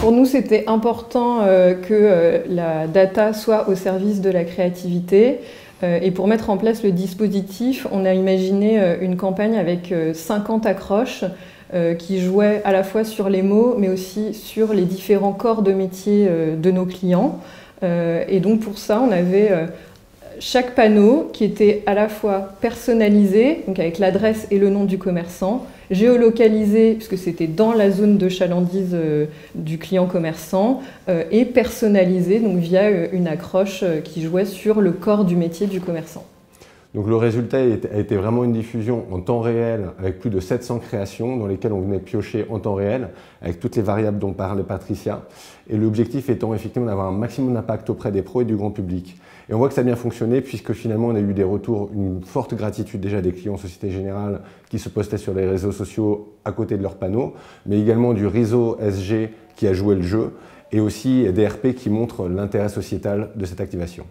Pour nous, c'était important euh, que euh, la data soit au service de la créativité. Euh, et pour mettre en place le dispositif, on a imaginé une campagne avec 50 accroches qui jouaient à la fois sur les mots, mais aussi sur les différents corps de métier de nos clients. Et donc pour ça, on avait chaque panneau qui était à la fois personnalisé, donc avec l'adresse et le nom du commerçant, géolocalisé, puisque c'était dans la zone de chalandise euh, du client commerçant, euh, et personnalisé, donc via euh, une accroche qui jouait sur le corps du métier du commerçant. Donc le résultat a été vraiment une diffusion en temps réel avec plus de 700 créations dans lesquelles on venait piocher en temps réel avec toutes les variables dont parlait Patricia. Et l'objectif étant effectivement d'avoir un maximum d'impact auprès des pros et du grand public. Et on voit que ça a bien fonctionné puisque finalement on a eu des retours, une forte gratitude déjà des clients Société Générale qui se postaient sur les réseaux sociaux à côté de leurs panneaux, mais également du réseau SG qui a joué le jeu et aussi des RP qui montrent l'intérêt sociétal de cette activation.